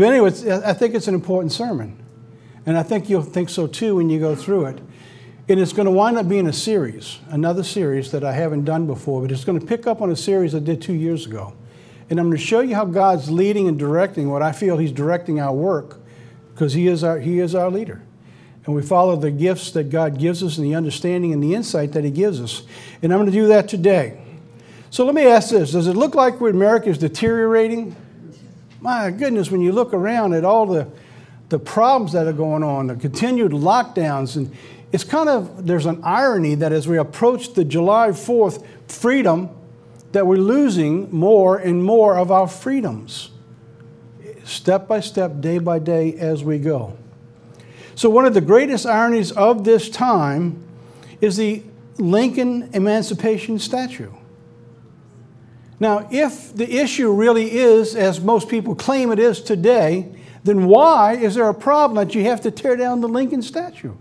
But anyway, I think it's an important sermon. And I think you'll think so too when you go through it. And it's going to wind up being a series, another series that I haven't done before, but it's going to pick up on a series I did two years ago. And I'm going to show you how God's leading and directing what I feel He's directing our work because he, is our, he is our leader. And we follow the gifts that God gives us and the understanding and the insight that He gives us. And I'm going to do that today. So let me ask this Does it look like America is deteriorating? My goodness, when you look around at all the, the problems that are going on, the continued lockdowns, and it's kind of, there's an irony that as we approach the July 4th freedom, that we're losing more and more of our freedoms, step by step, day by day, as we go. So, one of the greatest ironies of this time is the Lincoln Emancipation Statue. Now, if the issue really is, as most people claim it is today, then why is there a problem that you have to tear down the Lincoln statue?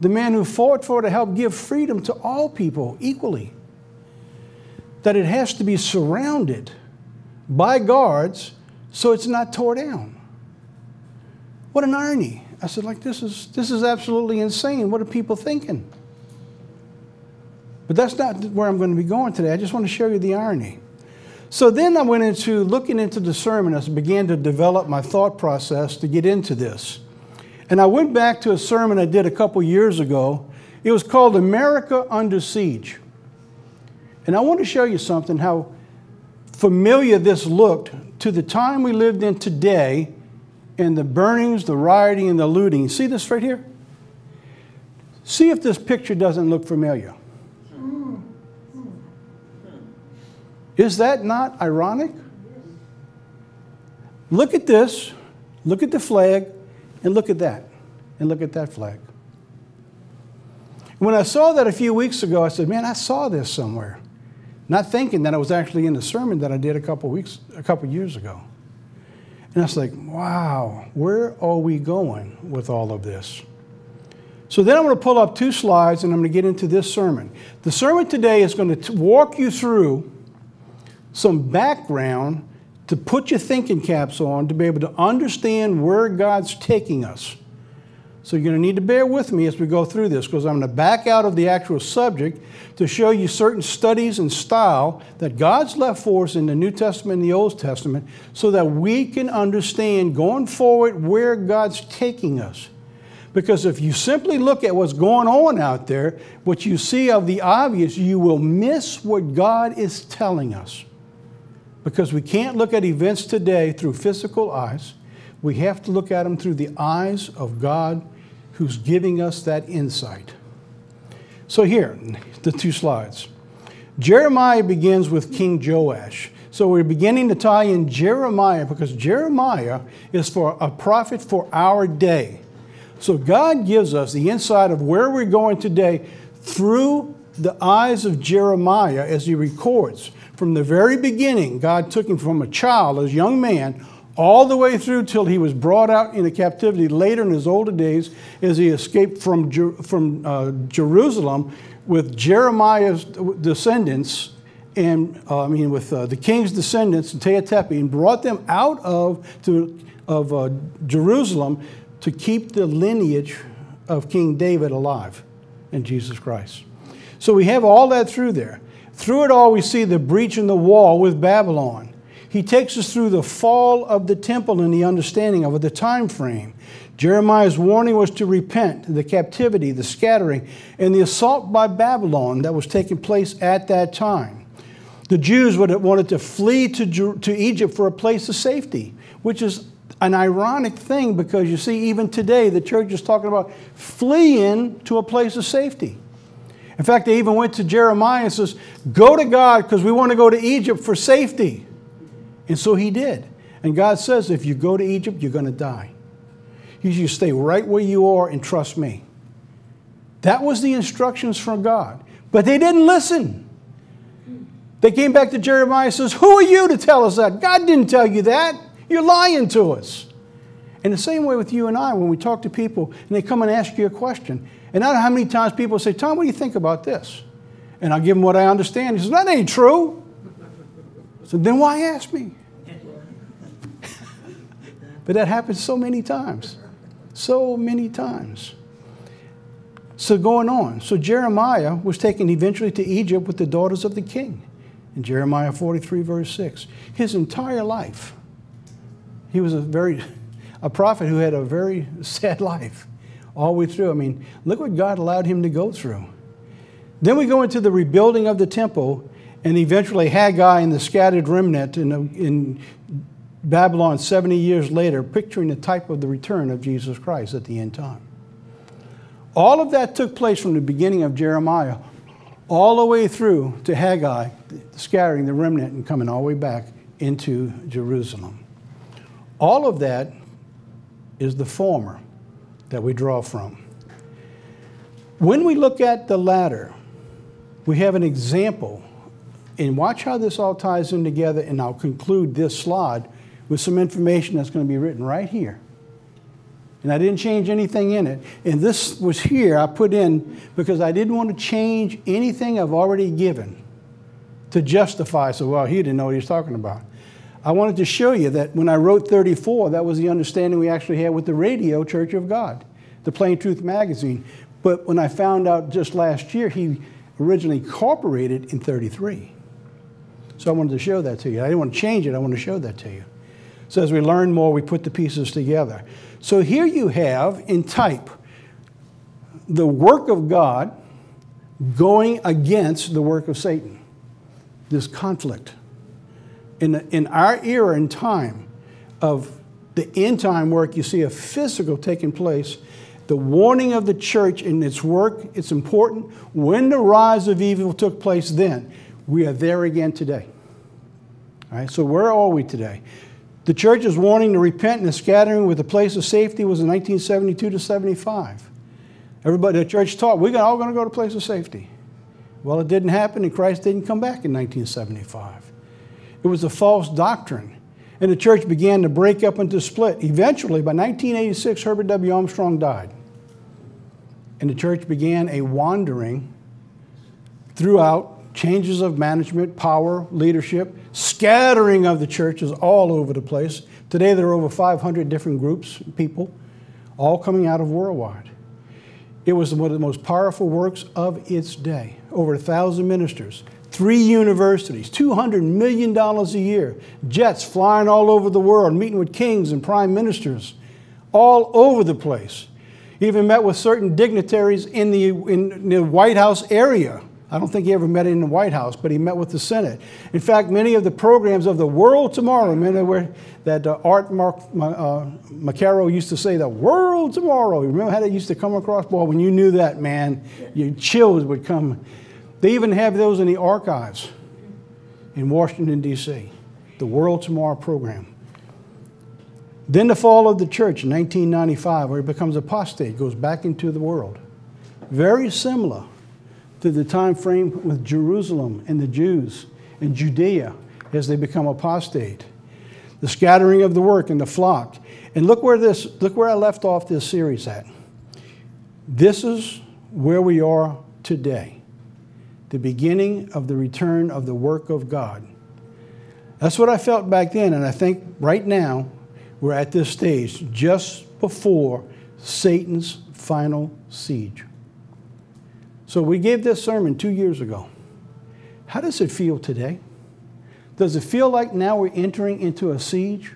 The man who fought for to help give freedom to all people equally. That it has to be surrounded by guards so it's not tore down. What an irony. I said, like, this is, this is absolutely insane. What are people thinking? But that's not where I'm going to be going today. I just want to show you the irony. So then I went into looking into the sermon as I began to develop my thought process to get into this. And I went back to a sermon I did a couple years ago. It was called America Under Siege. And I want to show you something how familiar this looked to the time we lived in today and the burnings, the rioting, and the looting. See this right here? See if this picture doesn't look familiar. Is that not ironic? Look at this, look at the flag, and look at that, and look at that flag. When I saw that a few weeks ago, I said, Man, I saw this somewhere. Not thinking that it was actually in the sermon that I did a couple weeks, a couple years ago. And I was like, wow, where are we going with all of this? So then I'm going to pull up two slides and I'm going to get into this sermon. The sermon today is going to walk you through some background to put your thinking caps on to be able to understand where God's taking us. So you're going to need to bear with me as we go through this because I'm going to back out of the actual subject to show you certain studies and style that God's left for us in the New Testament and the Old Testament so that we can understand going forward where God's taking us. Because if you simply look at what's going on out there, what you see of the obvious, you will miss what God is telling us because we can't look at events today through physical eyes. We have to look at them through the eyes of God who's giving us that insight. So, here, the two slides. Jeremiah begins with King Joash. So, we're beginning to tie in Jeremiah because Jeremiah is for a prophet for our day. So, God gives us the insight of where we're going today through the eyes of Jeremiah as he records. From the very beginning, God took him from a child, a young man, all the way through till he was brought out into captivity later in his older days as he escaped from, from uh, Jerusalem with Jeremiah's descendants and uh, I mean with uh, the king's descendants, Tea Tephi, and brought them out of, to, of uh, Jerusalem to keep the lineage of King David alive in Jesus Christ. So we have all that through there. Through it all, we see the breach in the wall with Babylon. He takes us through the fall of the temple and the understanding of the time frame. Jeremiah's warning was to repent, the captivity, the scattering, and the assault by Babylon that was taking place at that time. The Jews would have wanted to flee to, to Egypt for a place of safety, which is an ironic thing because you see, even today, the church is talking about fleeing to a place of safety. In fact, they even went to Jeremiah and says, Go to God because we want to go to Egypt for safety. And so he did. And God says, If you go to Egypt, you're going to die. You should stay right where you are and trust me. That was the instructions from God. But they didn't listen. They came back to Jeremiah and says, Who are you to tell us that? God didn't tell you that. You're lying to us. In the same way with you and I, when we talk to people and they come and ask you a question, and I don't know how many times people say, Tom, what do you think about this? And I give them what I understand. He says, That ain't true. So then why ask me? But that happens so many times. So many times. So going on. So Jeremiah was taken eventually to Egypt with the daughters of the king. In Jeremiah 43, verse 6. His entire life. He was a very a prophet who had a very sad life all the way through. I mean, look what God allowed him to go through. Then we go into the rebuilding of the temple, and eventually Haggai and the scattered remnant in, in Babylon 70 years later, picturing the type of the return of Jesus Christ at the end time. All of that took place from the beginning of Jeremiah all the way through to Haggai, scattering the remnant and coming all the way back into Jerusalem. All of that is the former that we draw from. When we look at the latter, we have an example. And watch how this all ties in together, and I'll conclude this slide with some information that's going to be written right here. And I didn't change anything in it. And this was here, I put in because I didn't want to change anything I've already given to justify, so, well, he didn't know what he was talking about. I wanted to show you that when I wrote 34, that was the understanding we actually had with the radio Church of God, the Plain Truth magazine. But when I found out just last year, he originally incorporated in 33. So I wanted to show that to you. I didn't want to change it, I wanted to show that to you. So as we learn more, we put the pieces together. So here you have in type the work of God going against the work of Satan. This conflict. In, in our era and time of the end time work, you see a physical taking place. The warning of the church in its work, it's important. When the rise of evil took place then, we are there again today. All right, so where are we today? The church's warning to repent and the scattering with a place of safety was in 1972 to 75. Everybody, the church taught, we're all going to go to a place of safety. Well, it didn't happen, and Christ didn't come back in 1975. It was a false doctrine, and the church began to break up and to split. Eventually, by 1986, Herbert W. Armstrong died, and the church began a wandering throughout changes of management, power, leadership, scattering of the churches all over the place. Today there are over 500 different groups, people, all coming out of worldwide. It was one of the most powerful works of its day. Over a thousand ministers, three universities, $200 million a year, jets flying all over the world, meeting with kings and prime ministers all over the place. Even met with certain dignitaries in the, in the White House area I don't think he ever met in the White House, but he met with the Senate. In fact, many of the programs of the world tomorrow, remember where that uh, Art Mark, uh, Macaro used to say, the world tomorrow. You remember how that used to come across? Boy, when you knew that, man, your chills would come. They even have those in the archives in Washington, D.C., the World Tomorrow program. Then the fall of the church in 1995, where it becomes apostate, goes back into the world. Very similar to the time frame with Jerusalem and the Jews and Judea as they become apostate. The scattering of the work and the flock. And look where this look where I left off this series at. This is where we are today. The beginning of the return of the work of God. That's what I felt back then, and I think right now we're at this stage just before Satan's final siege. So we gave this sermon two years ago. How does it feel today? Does it feel like now we're entering into a siege?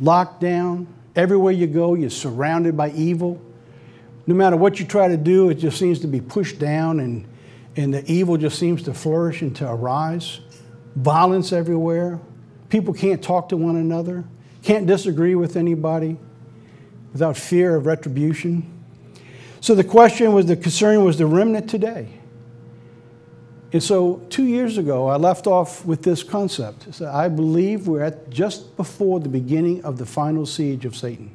Locked down? Everywhere you go, you're surrounded by evil. No matter what you try to do, it just seems to be pushed down and, and the evil just seems to flourish and to arise. Violence everywhere. People can't talk to one another, can't disagree with anybody without fear of retribution. So the question was the concern was the remnant today. And so two years ago, I left off with this concept. So I believe we're at just before the beginning of the final siege of Satan.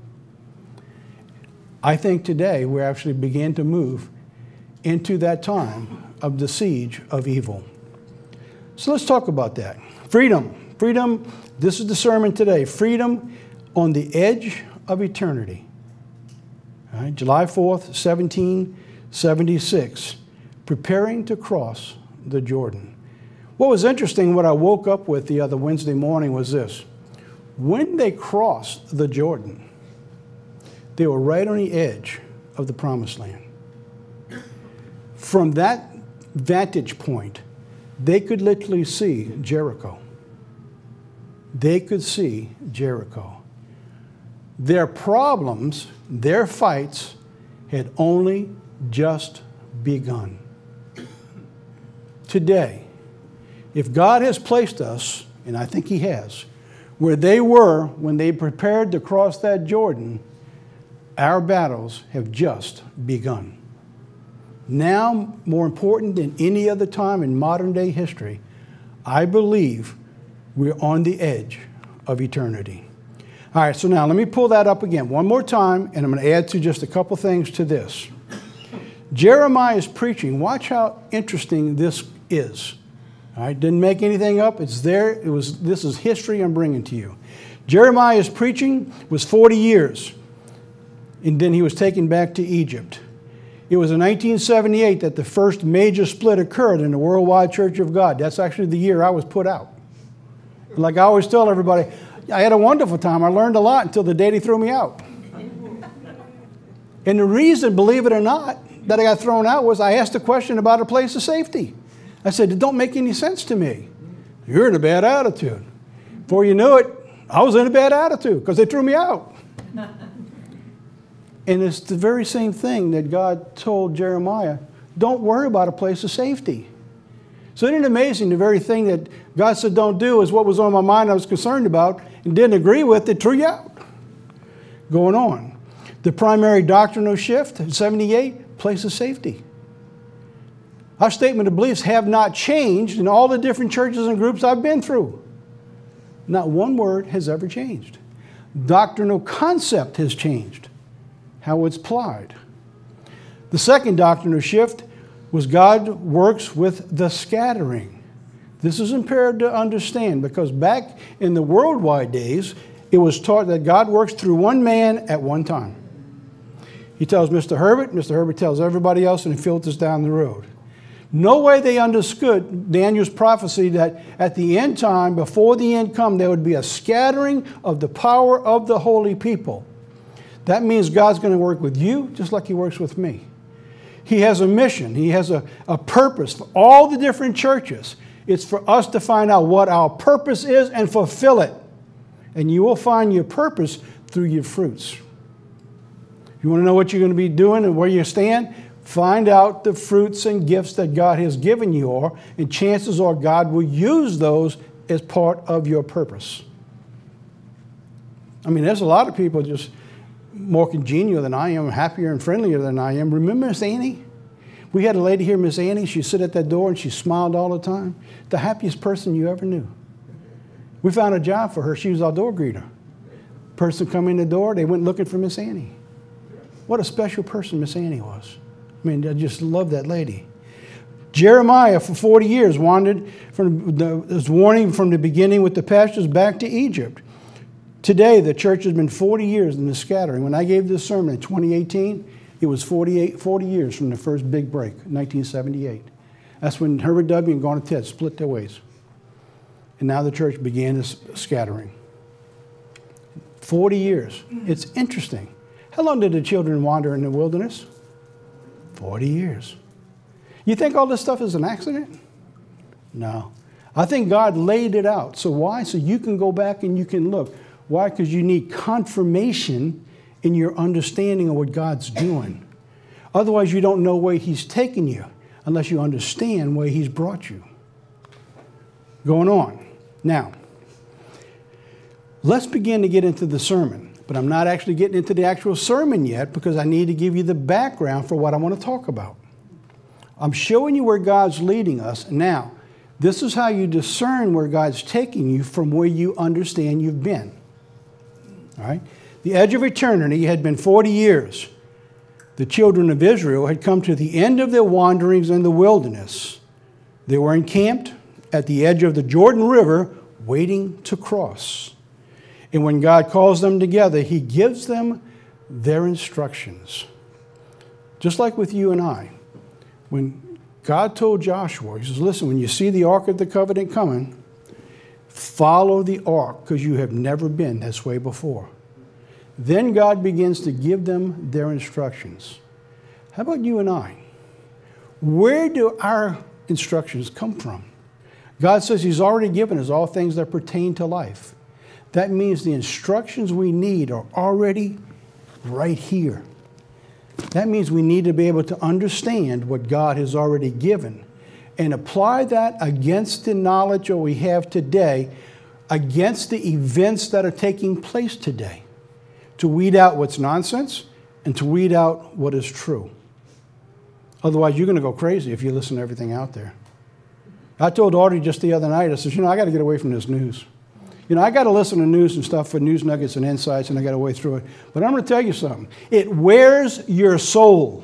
I think today we actually begin to move into that time of the siege of evil. So let's talk about that. Freedom. Freedom, this is the sermon today. Freedom on the edge of eternity. July 4th, 1776, preparing to cross the Jordan. What was interesting, what I woke up with the other Wednesday morning was this When they crossed the Jordan, they were right on the edge of the promised land. From that vantage point, they could literally see Jericho. They could see Jericho. Their problems, their fights, had only just begun. Today, if God has placed us, and I think He has, where they were when they prepared to cross that Jordan, our battles have just begun. Now, more important than any other time in modern day history, I believe we're on the edge of eternity. All right, so now let me pull that up again one more time, and I'm going to add to just a couple things to this. Jeremiah is preaching, watch how interesting this is. All right, didn't make anything up. It's there. It was, this is history I'm bringing to you. Jeremiah's preaching was 40 years, and then he was taken back to Egypt. It was in 1978 that the first major split occurred in the Worldwide Church of God. That's actually the year I was put out. Like I always tell everybody, I had a wonderful time. I learned a lot until the day he threw me out. and the reason, believe it or not, that I got thrown out was I asked a question about a place of safety. I said, it don't make any sense to me. You're in a bad attitude. Before you knew it, I was in a bad attitude because they threw me out. And it's the very same thing that God told Jeremiah don't worry about a place of safety. So isn't it amazing? The very thing that God said don't do is what was on my mind I was concerned about and didn't agree with, it threw you out. Going on. The primary doctrinal shift in 78, place of safety. Our statement of beliefs have not changed in all the different churches and groups I've been through. Not one word has ever changed. Doctrinal concept has changed, how it's applied. The second doctrinal shift was God works with the scattering. This is imperative to understand because back in the worldwide days, it was taught that God works through one man at one time. He tells Mr. Herbert, Mr. Herbert tells everybody else, and he filters down the road. No way they understood Daniel's prophecy that at the end time, before the end come, there would be a scattering of the power of the holy people. That means God's going to work with you just like he works with me. He has a mission, he has a, a purpose for all the different churches. It's for us to find out what our purpose is and fulfill it. And you will find your purpose through your fruits. You want to know what you're going to be doing and where you stand? Find out the fruits and gifts that God has given you are, and chances are God will use those as part of your purpose. I mean, there's a lot of people just more congenial than I am, happier and friendlier than I am. Remember Miss Annie? We had a lady here, Miss Annie. She sit at that door and she smiled all the time. The happiest person you ever knew. We found a job for her. She was our door greeter. Person come in the door, they went looking for Miss Annie. What a special person Miss Annie was. I mean, I just love that lady. Jeremiah, for 40 years, wandered from the, was warning from the beginning with the pastors back to Egypt. Today, the church has been 40 years in the scattering. When I gave this sermon in 2018, it was 48, 40 years from the first big break, 1978. That's when Herbert W. and Garner Ted split their ways. And now the church began this scattering. 40 years. It's interesting. How long did the children wander in the wilderness? 40 years. You think all this stuff is an accident? No. I think God laid it out. So why? So you can go back and you can look. Why? Because you need confirmation in your understanding of what God's doing. Otherwise, you don't know where He's taking you unless you understand where He's brought you. Going on. Now, let's begin to get into the sermon. But I'm not actually getting into the actual sermon yet because I need to give you the background for what I want to talk about. I'm showing you where God's leading us. Now, this is how you discern where God's taking you from where you understand you've been. All right? The edge of eternity had been 40 years. The children of Israel had come to the end of their wanderings in the wilderness. They were encamped at the edge of the Jordan River, waiting to cross. And when God calls them together, He gives them their instructions. Just like with you and I. When God told Joshua, He says, Listen, when you see the Ark of the Covenant coming, Follow the ark because you have never been this way before. Then God begins to give them their instructions. How about you and I? Where do our instructions come from? God says He's already given us all things that pertain to life. That means the instructions we need are already right here. That means we need to be able to understand what God has already given and apply that against the knowledge that we have today, against the events that are taking place today, to weed out what's nonsense and to weed out what is true. Otherwise, you're going to go crazy if you listen to everything out there. I told Audrey just the other night, I said, you know, I got to get away from this news. You know, I got to listen to news and stuff for news nuggets and insights, and I got to wade through it. But I'm going to tell you something. It wears your soul.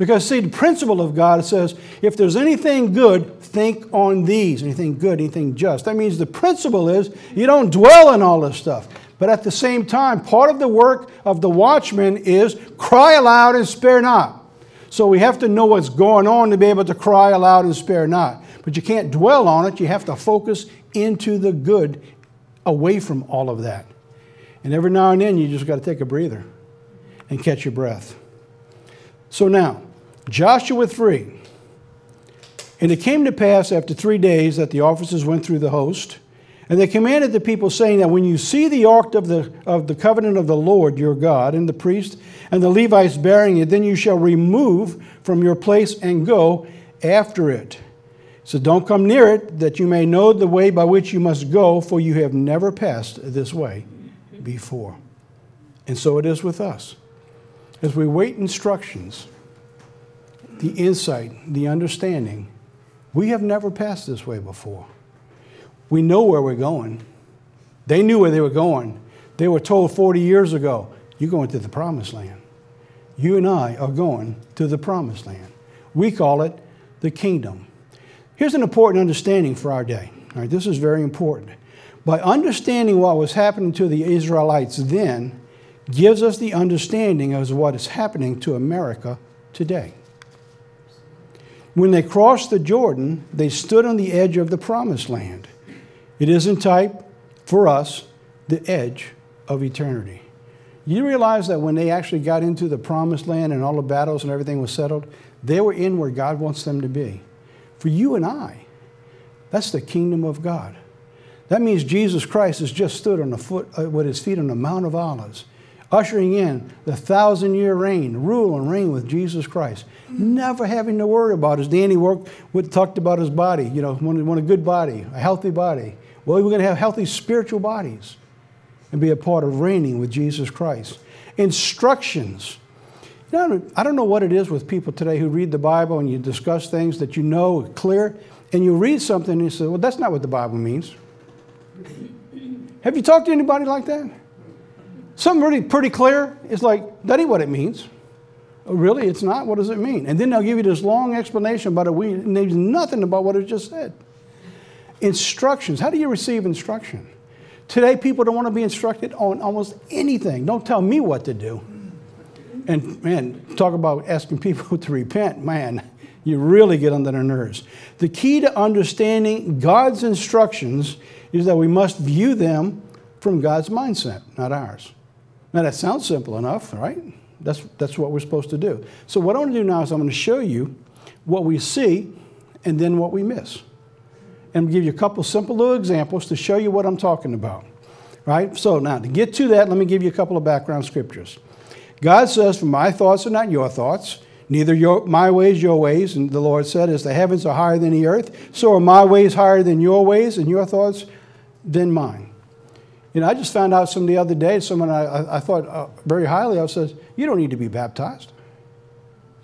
Because, see, the principle of God says if there's anything good, think on these. Anything good, anything just. That means the principle is you don't dwell in all this stuff. But at the same time, part of the work of the watchman is cry aloud and spare not. So we have to know what's going on to be able to cry aloud and spare not. But you can't dwell on it. You have to focus into the good away from all of that. And every now and then you just got to take a breather and catch your breath. So now, Joshua 3. And it came to pass after three days that the officers went through the host, and they commanded the people, saying that when you see the ark of the, of the covenant of the Lord your God, and the priest and the Levites bearing it, then you shall remove from your place and go after it. So don't come near it, that you may know the way by which you must go, for you have never passed this way before. And so it is with us. As we wait instructions, the insight, the understanding, we have never passed this way before. We know where we're going. They knew where they were going. They were told 40 years ago, you're going to the promised land. You and I are going to the promised land. We call it the kingdom. Here's an important understanding for our day. All right, this is very important. By understanding what was happening to the Israelites then, gives us the understanding of what is happening to America today. When they crossed the Jordan, they stood on the edge of the promised land. It is in type, for us, the edge of eternity. You realize that when they actually got into the promised land and all the battles and everything was settled, they were in where God wants them to be for you and I. That's the kingdom of God. That means Jesus Christ has just stood on the foot uh, with his feet on the Mount of Olives, ushering in the thousand year reign, rule and reign with Jesus Christ. Never having to worry about, as Danny worked with, talked about his body, you know, want, want a good body, a healthy body. Well, we're going to have healthy spiritual bodies and be a part of reigning with Jesus Christ. Instructions you know, I don't know what it is with people today who read the Bible and you discuss things that you know are clear, and you read something and you say, well, that's not what the Bible means. Have you talked to anybody like that? Something really pretty clear. It's like, that ain't what it means. Oh, really? It's not? What does it mean? And then they'll give you this long explanation about it. We knows nothing about what it just said. Instructions. How do you receive instruction? Today, people don't want to be instructed on almost anything. Don't tell me what to do. And man, talk about asking people to repent, man, you really get under their nerves. The key to understanding God's instructions is that we must view them from God's mindset, not ours. Now that sounds simple enough, right? That's, that's what we're supposed to do. So what I want to do now is I'm going to show you what we see and then what we miss. And give you a couple simple little examples to show you what I'm talking about. Right? So now to get to that, let me give you a couple of background scriptures. God says, For my thoughts are not your thoughts, neither your, my ways your ways. And the Lord said, As the heavens are higher than the earth, so are my ways higher than your ways, and your thoughts than mine. You know, I just found out some the other day, someone I, I thought uh, very highly of says, You don't need to be baptized.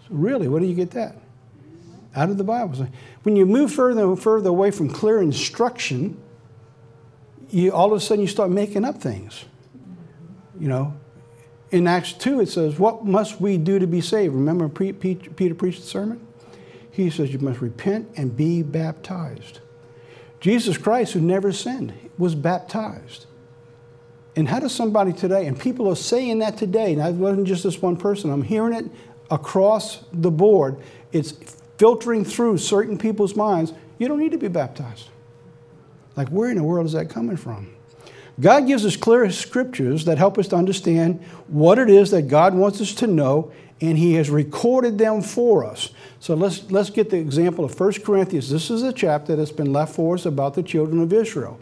So really, where do you get that? Out of the Bible. When you move further and further away from clear instruction, you all of a sudden you start making up things. You know, in Acts 2, it says, What must we do to be saved? Remember Peter preached the sermon? He says, You must repent and be baptized. Jesus Christ, who never sinned, was baptized. And how does somebody today, and people are saying that today, and it wasn't just this one person, I'm hearing it across the board. It's filtering through certain people's minds. You don't need to be baptized. Like, where in the world is that coming from? God gives us clear scriptures that help us to understand what it is that God wants us to know, and He has recorded them for us. So let's, let's get the example of 1 Corinthians. This is a chapter that's been left for us about the children of Israel.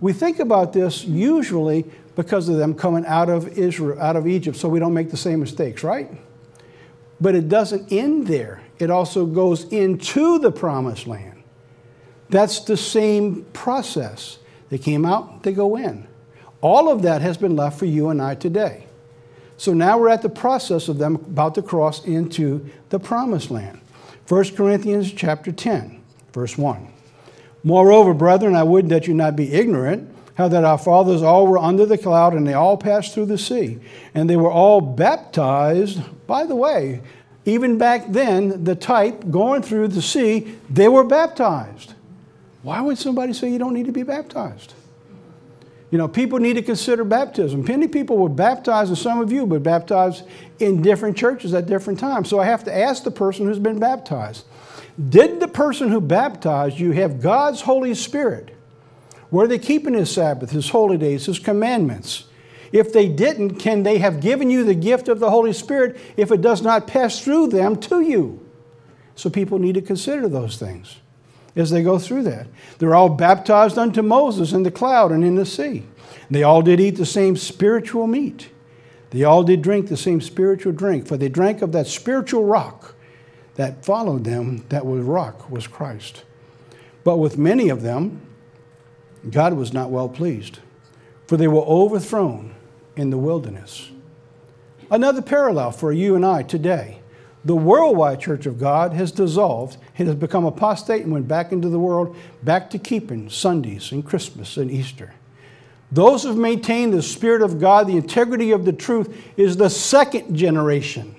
We think about this usually because of them coming out of Israel, out of Egypt, so we don't make the same mistakes, right? But it doesn't end there. It also goes into the promised land. That's the same process. They came out, they go in. All of that has been left for you and I today. So now we're at the process of them about to cross into the promised land. 1 Corinthians chapter 10, verse 1. Moreover, brethren, I would that you not be ignorant how that our fathers all were under the cloud and they all passed through the sea. And they were all baptized. By the way, even back then, the type going through the sea, they were baptized. Why would somebody say you don't need to be baptized? You know, people need to consider baptism. Many people were baptized, and some of you were baptized in different churches at different times. So I have to ask the person who's been baptized Did the person who baptized you have God's Holy Spirit? Were they keeping His Sabbath, His holy days, His commandments? If they didn't, can they have given you the gift of the Holy Spirit if it does not pass through them to you? So people need to consider those things as they go through that. They're all baptized unto Moses in the cloud and in the sea. They all did eat the same spiritual meat. They all did drink the same spiritual drink, for they drank of that spiritual rock that followed them, that was rock, was Christ. But with many of them, God was not well pleased, for they were overthrown in the wilderness. Another parallel for you and I today. The worldwide church of God has dissolved. It has become apostate and went back into the world, back to keeping Sundays and Christmas and Easter. Those who've maintained the Spirit of God, the integrity of the truth, is the second generation.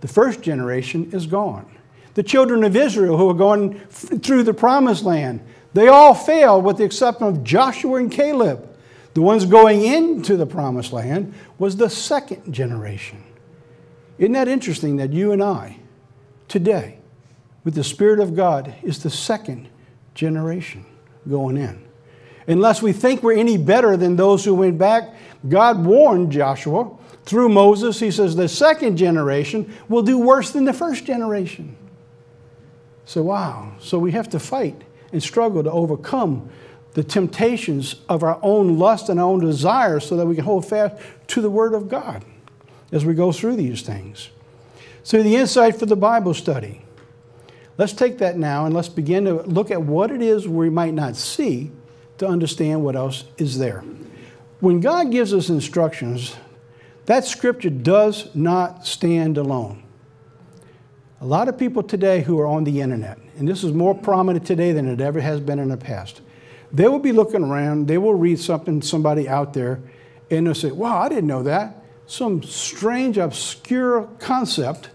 The first generation is gone. The children of Israel who are going through the promised land, they all failed with the exception of Joshua and Caleb. The ones going into the promised land was the second generation. Isn't that interesting that you and I, today, with the Spirit of God, is the second generation going in? Unless we think we're any better than those who went back, God warned Joshua through Moses. He says the second generation will do worse than the first generation. So, wow. So we have to fight and struggle to overcome the temptations of our own lust and our own desires so that we can hold fast to the Word of God as we go through these things. So, the insight for the Bible study. Let's take that now and let's begin to look at what it is we might not see to understand what else is there. When God gives us instructions, that scripture does not stand alone. A lot of people today who are on the internet, and this is more prominent today than it ever has been in the past, they will be looking around, they will read something, somebody out there, and they'll say, Wow, I didn't know that some strange, obscure concept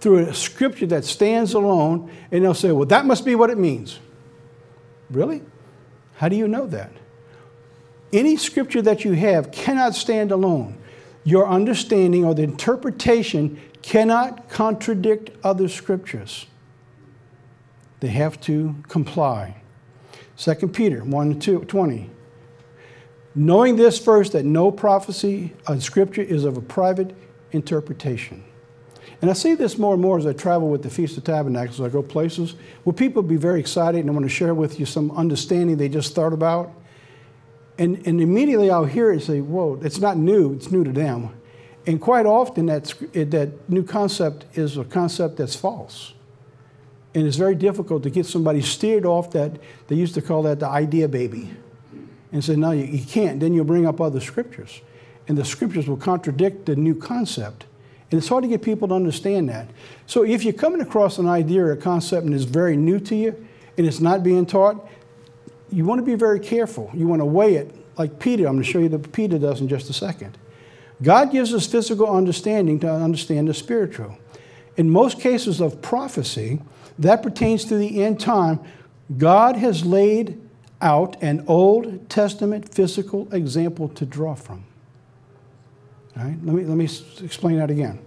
through a scripture that stands alone, and they'll say, Well, that must be what it means. Really? How do you know that? Any scripture that you have cannot stand alone. Your understanding or the interpretation cannot contradict other scriptures. They have to comply. 2 Peter 1 20 knowing this first that no prophecy of Scripture is of a private interpretation. And I see this more and more as I travel with the Feast of Tabernacles. I go places where people be very excited and I want to share with you some understanding they just thought about. And, and immediately I'll hear it and say, whoa, it's not new, it's new to them. And quite often that, that new concept is a concept that's false. And it's very difficult to get somebody steered off that, they used to call that the idea baby and say, no, you, you can't. Then you'll bring up other scriptures. And the scriptures will contradict the new concept. And it's hard to get people to understand that. So if you're coming across an idea or a concept and it's very new to you and it's not being taught, you want to be very careful. You want to weigh it like Peter. I'm going to show you that Peter does in just a second. God gives us physical understanding to understand the spiritual. In most cases of prophecy, that pertains to the end time. God has laid out an Old Testament physical example to draw from. All right, let me, let me explain that again.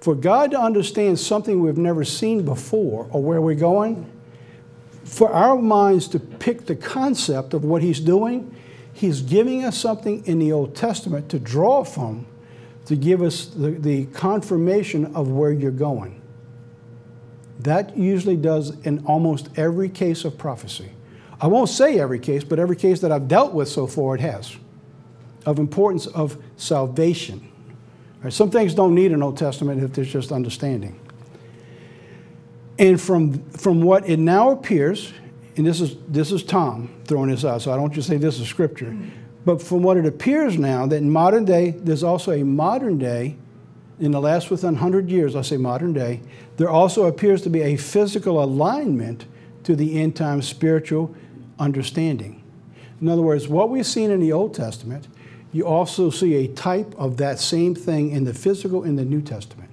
For God to understand something we've never seen before or where we're going, for our minds to pick the concept of what he's doing, he's giving us something in the Old Testament to draw from to give us the, the confirmation of where you're going. That usually does in almost every case of prophecy. I won't say every case, but every case that I've dealt with so far, it has, of importance of salvation. Right, some things don't need an Old Testament if there's just understanding. And from, from what it now appears, and this is, this is Tom throwing this out, so I don't just say this is scripture, but from what it appears now, that in modern day, there's also a modern day, in the last within 100 years, I say modern day, there also appears to be a physical alignment to the end time spiritual understanding. In other words, what we've seen in the Old Testament, you also see a type of that same thing in the physical in the New Testament.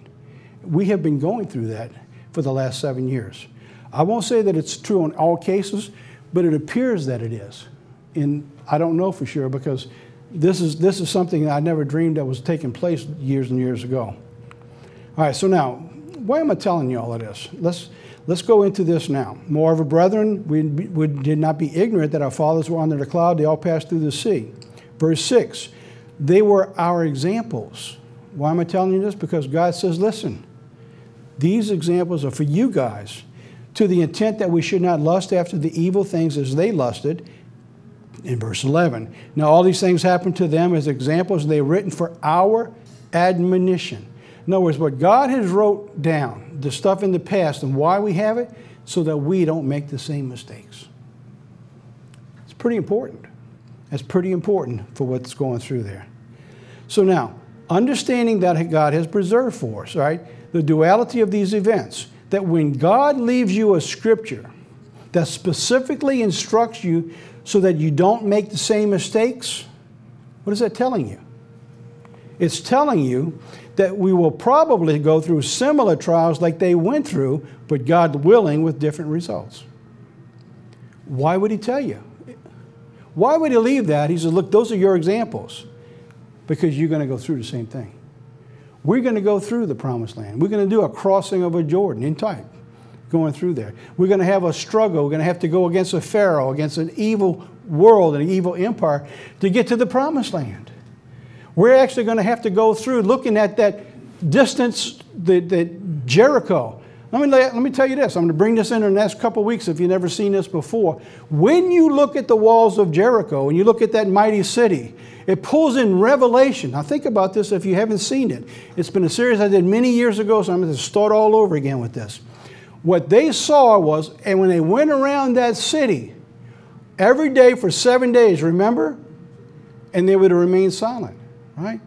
We have been going through that for the last seven years. I won't say that it's true in all cases, but it appears that it is. And I don't know for sure because this is, this is something I never dreamed that was taking place years and years ago. All right, so now, why am I telling you all of this? Let's, let's go into this now. Moreover, brethren, we, we did not be ignorant that our fathers were under the cloud, they all passed through the sea. Verse 6 they were our examples. Why am I telling you this? Because God says, listen, these examples are for you guys, to the intent that we should not lust after the evil things as they lusted. In verse 11. Now, all these things happened to them as examples, and they are written for our admonition. In other words, what God has wrote down, the stuff in the past, and why we have it, so that we don't make the same mistakes. It's pretty important. That's pretty important for what's going through there. So now, understanding that God has preserved for us, right? the duality of these events. That when God leaves you a scripture that specifically instructs you so that you don't make the same mistakes, what is that telling you? It's telling you that we will probably go through similar trials like they went through, but God willing, with different results. Why would He tell you? Why would He leave that? He says, Look, those are your examples because you're going to go through the same thing. We're going to go through the promised land. We're going to do a crossing of a Jordan in type, going through there. We're going to have a struggle. We're going to have to go against a Pharaoh, against an evil world an evil empire to get to the promised land. We're actually going to have to go through looking at that distance, that, that Jericho. Let me, let me tell you this. I'm going to bring this in in the next couple weeks if you've never seen this before. When you look at the walls of Jericho and you look at that mighty city, it pulls in revelation. Now, think about this if you haven't seen it. It's been a series I did many years ago, so I'm going to start all over again with this. What they saw was, and when they went around that city every day for seven days, remember? And they would remain silent, right?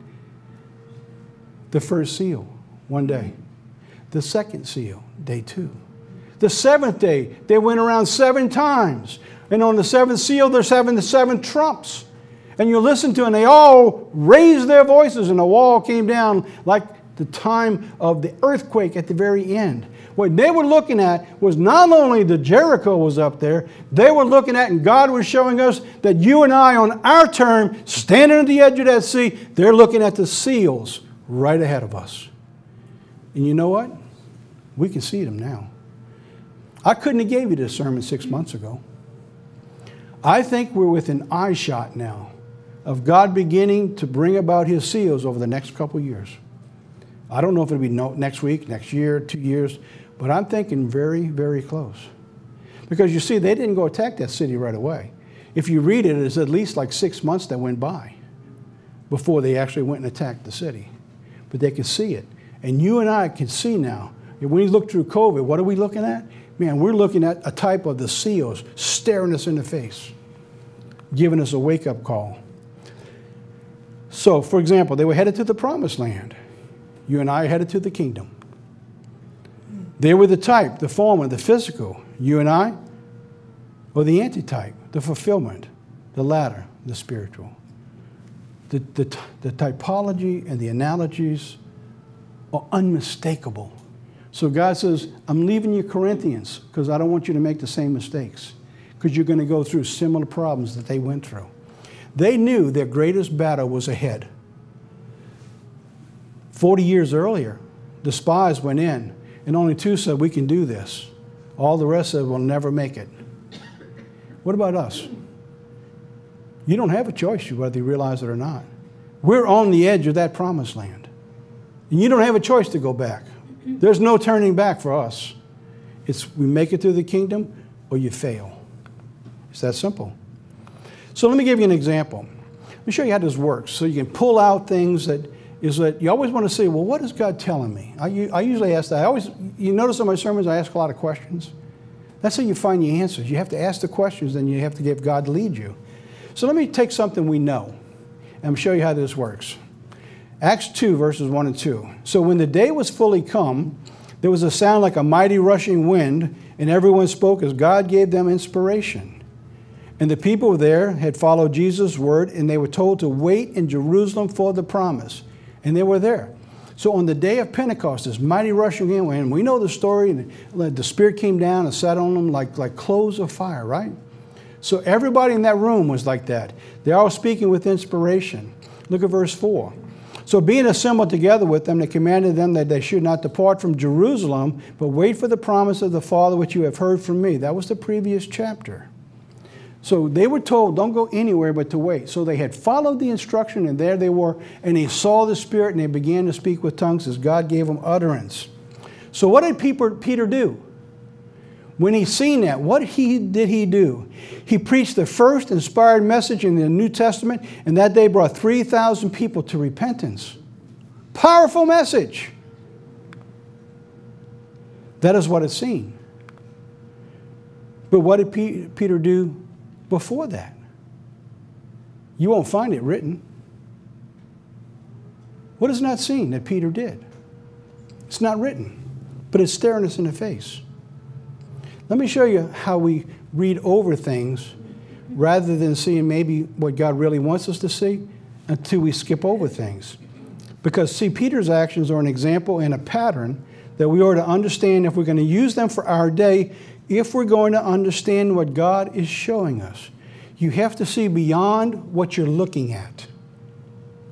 The first seal, one day. The second seal, day two. The seventh day, they went around seven times. And on the seventh seal, there's having the seven trumps and you listen to, and they all raised their voices, and the wall came down like the time of the earthquake at the very end. What they were looking at was not only the Jericho was up there, they were looking at, and God was showing us that you and I, on our turn, standing at the edge of that sea, they're looking at the seals right ahead of us. And you know what? We can see them now. I couldn't have gave you this sermon six months ago. I think we're within eye shot now of God beginning to bring about his seals over the next couple years. I don't know if it'll be next week, next year, two years, but I'm thinking very, very close. Because you see, they didn't go attack that city right away. If you read it, it's at least like six months that went by before they actually went and attacked the city. But they could see it. And you and I can see now. When you look through COVID, what are we looking at? Man, we're looking at a type of the seals staring us in the face, giving us a wake up call. So, for example, they were headed to the promised land. You and I are headed to the kingdom. They were the type, the former, the physical. You and I, or the antitype, the fulfillment, the latter, the spiritual. The, the, the typology and the analogies are unmistakable. So God says, I'm leaving you Corinthians because I don't want you to make the same mistakes because you're going to go through similar problems that they went through. They knew their greatest battle was ahead. 40 years earlier, the spies went in, and only two said, We can do this. All the rest said, We'll never make it. What about us? You don't have a choice whether you realize it or not. We're on the edge of that promised land. And you don't have a choice to go back. There's no turning back for us. It's we make it through the kingdom or you fail. It's that simple. So let me give you an example. Let me show you how this works so you can pull out things that is that you always want to say, well, what is God telling me? I, I usually ask that. I always, you notice in my sermons, I ask a lot of questions. That's how you find your answers. You have to ask the questions, then you have to give God lead you. So let me take something we know and show you how this works. Acts 2, verses 1 and 2. So when the day was fully come, there was a sound like a mighty rushing wind, and everyone spoke as God gave them inspiration. And the people there had followed Jesus' word, and they were told to wait in Jerusalem for the promise. And they were there. So on the day of Pentecost, this mighty rushing wind, and we know the story, and the Spirit came down and sat on them like, like clothes of fire, right? So everybody in that room was like that. They're all speaking with inspiration. Look at verse 4. So, being assembled together with them, they commanded them that they should not depart from Jerusalem, but wait for the promise of the Father which you have heard from me. That was the previous chapter. So they were told, don't go anywhere but to wait. So they had followed the instruction, and there they were, and they saw the Spirit, and they began to speak with tongues as God gave them utterance. So what did Peter do? When he seen that, what he, did he do? He preached the first inspired message in the New Testament, and that day brought 3,000 people to repentance. Powerful message. That is what it's seen. But what did Peter do before that? You won't find it written. What is not seen that Peter did? It's not written, but it's staring us in the face. Let me show you how we read over things rather than seeing maybe what God really wants us to see until we skip over things. Because, see, Peter's actions are an example and a pattern that we are to understand if we're going to use them for our day, if we're going to understand what God is showing us. You have to see beyond what you're looking at.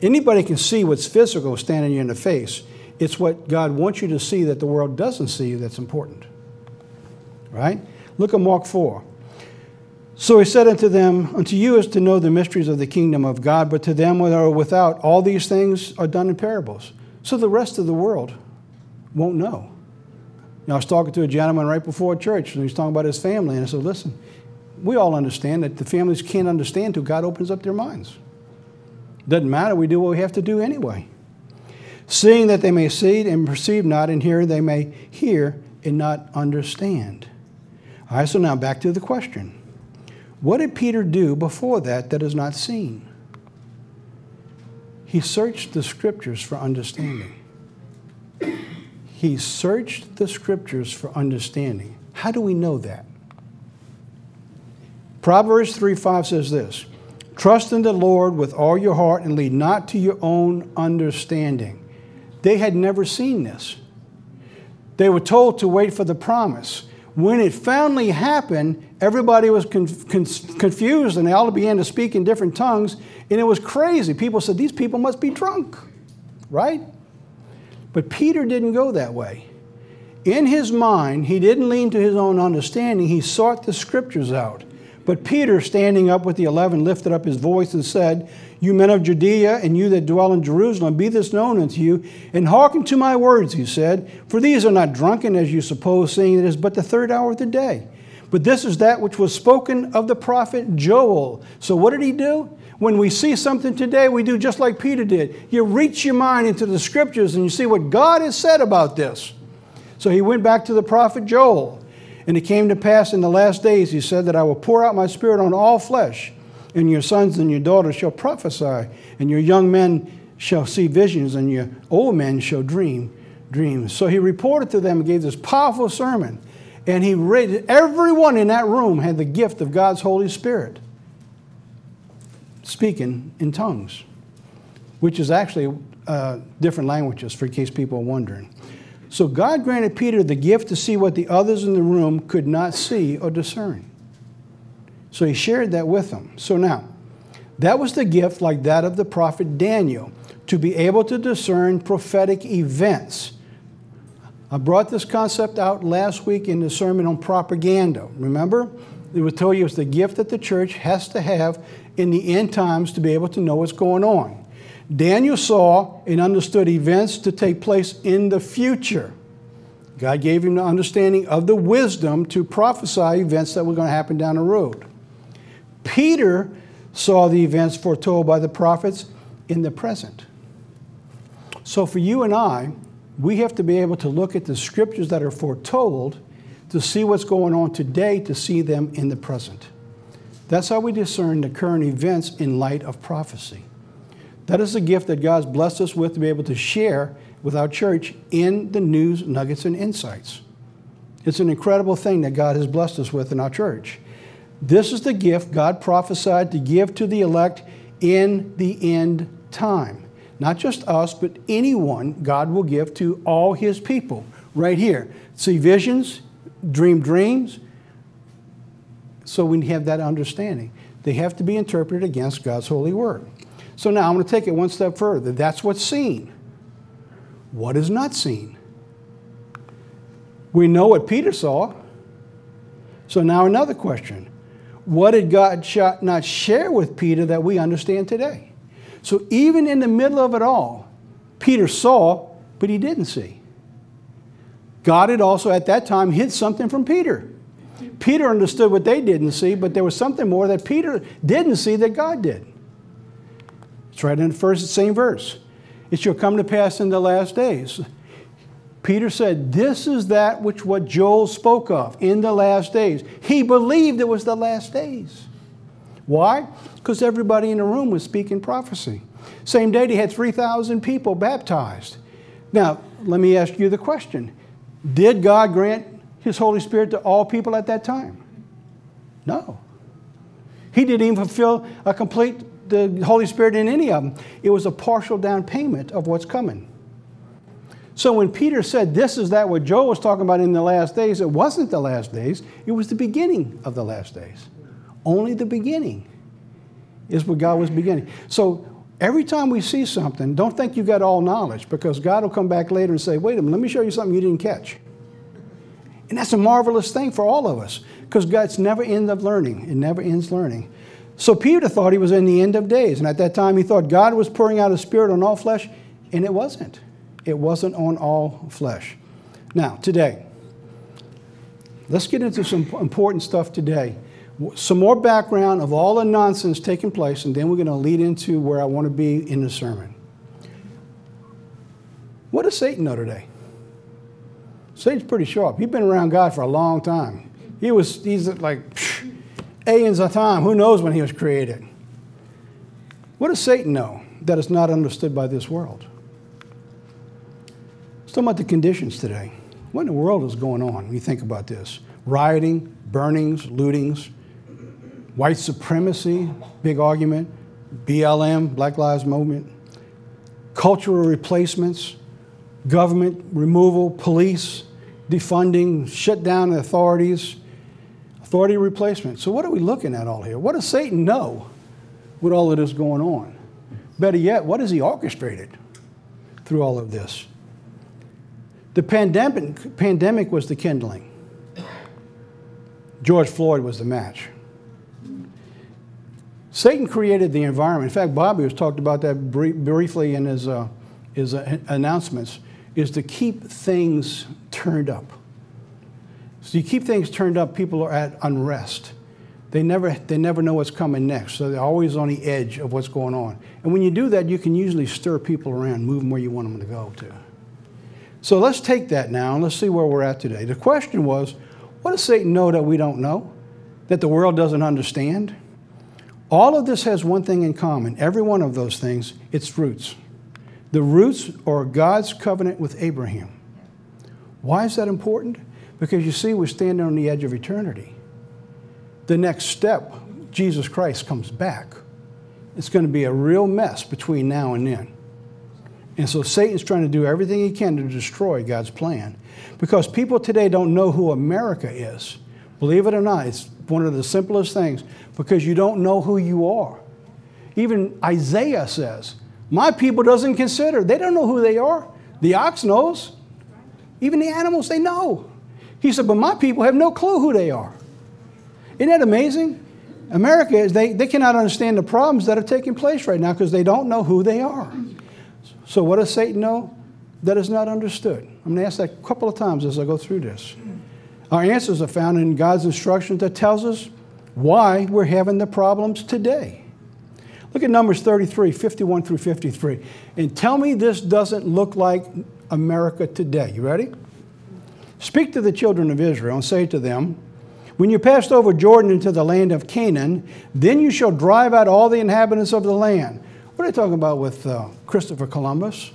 Anybody can see what's physical standing you in the face. It's what God wants you to see that the world doesn't see that's important right? Look at Mark 4. So he said unto them, Unto you is to know the mysteries of the kingdom of God, but to them that are without, all these things are done in parables. So the rest of the world won't know. You know, I was talking to a gentleman right before church, and he was talking about his family, and I said, Listen, we all understand that the families can't understand until God opens up their minds. Doesn't matter, we do what we have to do anyway. Seeing that they may see and perceive not, and hear they may hear and not understand. All right, so now back to the question. What did Peter do before that that is not seen? He searched the scriptures for understanding. He searched the scriptures for understanding. How do we know that? Proverbs 3 5 says this Trust in the Lord with all your heart and lead not to your own understanding. They had never seen this. They were told to wait for the promise. When it finally happened, everybody was con con confused and they all began to speak in different tongues, and it was crazy. People said, These people must be drunk, right? But Peter didn't go that way. In his mind, he didn't lean to his own understanding, he sought the scriptures out. But Peter, standing up with the eleven, lifted up his voice and said, You men of Judea, and you that dwell in Jerusalem, be this known unto you, and hearken to my words, he said. For these are not drunken, as you suppose, seeing it is but the third hour of the day. But this is that which was spoken of the prophet Joel. So what did he do? When we see something today, we do just like Peter did. You reach your mind into the scriptures and you see what God has said about this. So he went back to the prophet Joel. And it came to pass in the last days, he said, that I will pour out my spirit on all flesh, and your sons and your daughters shall prophesy, and your young men shall see visions, and your old men shall dream dreams. So he reported to them and gave this powerful sermon. And he read, everyone in that room had the gift of God's Holy Spirit speaking in tongues, which is actually uh, different languages, for in case people are wondering. So God granted Peter the gift to see what the others in the room could not see or discern. So he shared that with them. So now, that was the gift like that of the prophet Daniel, to be able to discern prophetic events. I brought this concept out last week in the sermon on propaganda. Remember? It will tell you it's the gift that the church has to have in the end times to be able to know what's going on. Daniel saw and understood events to take place in the future. God gave him the understanding of the wisdom to prophesy events that were going to happen down the road. Peter saw the events foretold by the prophets in the present. So for you and I, we have to be able to look at the scriptures that are foretold to see what's going on today, to see them in the present. That's how we discern the current events in light of prophecy. That is the gift that God's blessed us with to be able to share with our church in the news, nuggets, and insights. It's an incredible thing that God has blessed us with in our church. This is the gift God prophesied to give to the elect in the end time. Not just us, but anyone God will give to all his people. Right here. See visions, dream dreams. So we have that understanding. They have to be interpreted against God's holy word. So now I'm going to take it one step further. That's what's seen. What is not seen? We know what Peter saw. So now another question. What did God not share with Peter that we understand today? So even in the middle of it all, Peter saw, but he didn't see. God had also at that time hid something from Peter. Peter understood what they didn't see, but there was something more that Peter didn't see that God did. It's right in the first same verse. It shall come to pass in the last days. Peter said, This is that which what Joel spoke of in the last days. He believed it was the last days. Why? Because everybody in the room was speaking prophecy. Same day, they had 3,000 people baptized. Now, let me ask you the question Did God grant His Holy Spirit to all people at that time? No. He didn't even fulfill a complete the Holy Spirit in any of them. It was a partial down payment of what's coming. So when Peter said, This is that what Joel was talking about in the last days, it wasn't the last days, it was the beginning of the last days. Only the beginning is what God was beginning. So every time we see something, don't think you got all knowledge because God will come back later and say, Wait a minute, let me show you something you didn't catch. And that's a marvelous thing for all of us because God's never end of learning. It never ends learning. So Peter thought he was in the end of days. And at that time, he thought God was pouring out his spirit on all flesh, and it wasn't. It wasn't on all flesh. Now, today, let's get into some important stuff today. Some more background of all the nonsense taking place, and then we're going to lead into where I want to be in the sermon. What does Satan know today? Satan's pretty sharp. He's been around God for a long time. He was, he's like, psh, aeons of time. Who knows when he was created? What does Satan know that is not understood by this world? Let's talk about the conditions today. What in the world is going on when you think about this? Rioting, burnings, lootings, white supremacy, big argument, BLM, Black Lives Movement, cultural replacements, government removal, police, defunding, shut down authorities, Authority replacement. So, what are we looking at all here? What does Satan know with all of this going on? Better yet, what has he orchestrated through all of this? The pandemic, pandemic was the kindling. George Floyd was the match. Satan created the environment. In fact, Bobby was talked about that briefly in his, uh, his uh, announcements, is to keep things turned up. So you keep things turned up, people are at unrest. They never, they never know what's coming next, so they're always on the edge of what's going on. And when you do that, you can usually stir people around, move them where you want them to go to. So let's take that now and let's see where we're at today. The question was what does Satan know that we don't know? That the world doesn't understand? All of this has one thing in common. Every one of those things, its roots. The roots are God's covenant with Abraham. Why is that important? Because you see, we're standing on the edge of eternity. The next step, Jesus Christ comes back. It's going to be a real mess between now and then. And so Satan's trying to do everything he can to destroy God's plan. Because people today don't know who America is. Believe it or not, it's one of the simplest things because you don't know who you are. Even Isaiah says, My people doesn't consider. They don't know who they are. The ox knows. Even the animals, they know. He said, But my people have no clue who they are. Isn't that amazing? America is, they, they cannot understand the problems that are taking place right now because they don't know who they are. So, what does Satan know? That is not understood. I'm going to ask that a couple of times as I go through this. Our answers are found in God's instructions that tells us why we're having the problems today. Look at Numbers 33, 51 through 53. And tell me this doesn't look like America today. You ready? Speak to the children of Israel and say to them, When you passed over Jordan into the land of Canaan, then you shall drive out all the inhabitants of the land. What are they talking about with uh, Christopher Columbus?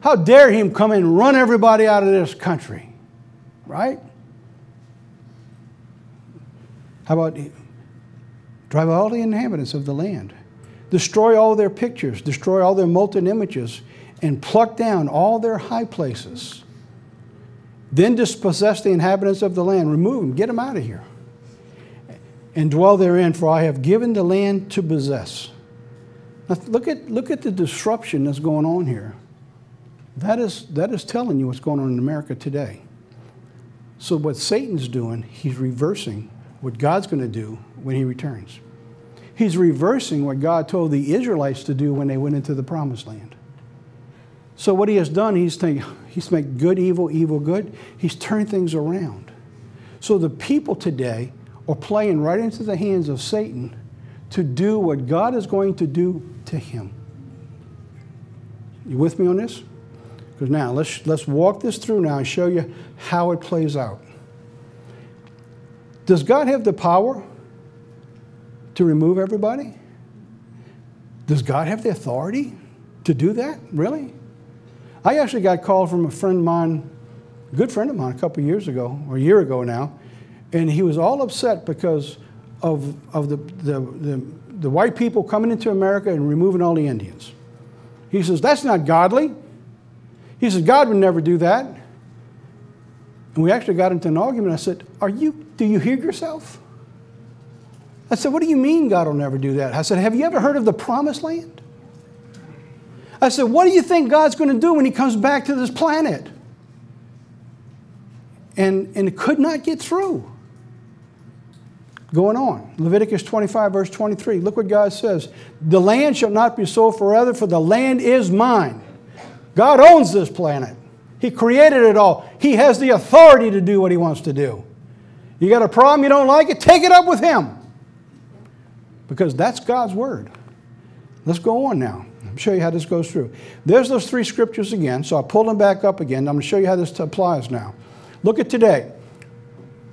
How dare him come and run everybody out of this country? Right? How about drive all the inhabitants of the land? Destroy all their pictures, destroy all their molten images, and pluck down all their high places. Then dispossess the inhabitants of the land, remove them, get them out of here, and dwell therein, for I have given the land to possess. Now look at, look at the disruption that's going on here. That is, that is telling you what's going on in America today. So, what Satan's doing, he's reversing what God's going to do when he returns. He's reversing what God told the Israelites to do when they went into the promised land. So what he has done, he's, taken, he's made good evil, evil good. He's turned things around. So the people today are playing right into the hands of Satan to do what God is going to do to him. You with me on this? Because now let's, let's walk this through now and show you how it plays out. Does God have the power to remove everybody? Does God have the authority to do that? Really? I actually got called from a friend of mine, a good friend of mine, a couple years ago, or a year ago now, and he was all upset because of, of the, the, the, the white people coming into America and removing all the Indians. He says, That's not godly. He says, God would never do that. And we actually got into an argument. I said, Are you, do you hear yourself? I said, What do you mean God will never do that? I said, Have you ever heard of the promised land? I said, What do you think God's going to do when He comes back to this planet? And, and it could not get through. Going on, Leviticus 25, verse 23. Look what God says The land shall not be sold forever, for the land is mine. God owns this planet. He created it all. He has the authority to do what He wants to do. You got a problem, you don't like it, take it up with Him. Because that's God's word. Let's go on now show you how this goes through. There's those three scriptures again, so I'll pull them back up again. I'm going to show you how this applies now. Look at today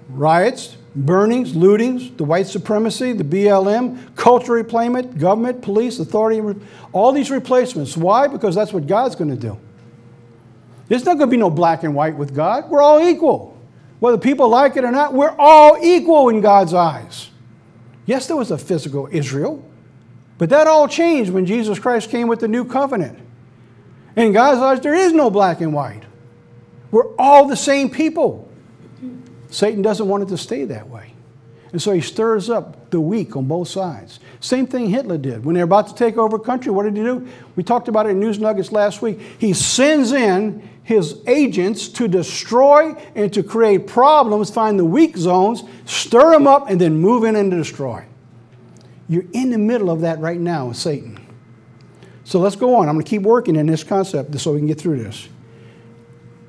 riots, burnings, lootings, the white supremacy, the BLM, culture replacement, government, police, authority, all these replacements. Why? Because that's what God's going to do. There's not going to be no black and white with God. We're all equal. Whether people like it or not, we're all equal in God's eyes. Yes, there was a physical Israel, but that all changed when Jesus Christ came with the new covenant. In God's eyes, there is no black and white. We're all the same people. Satan doesn't want it to stay that way. And so he stirs up the weak on both sides. Same thing Hitler did. When they're about to take over a country, what did he do? We talked about it in News Nuggets last week. He sends in his agents to destroy and to create problems, find the weak zones, stir them up, and then move in and destroy. You're in the middle of that right now with Satan. So let's go on. I'm going to keep working in this concept so we can get through this.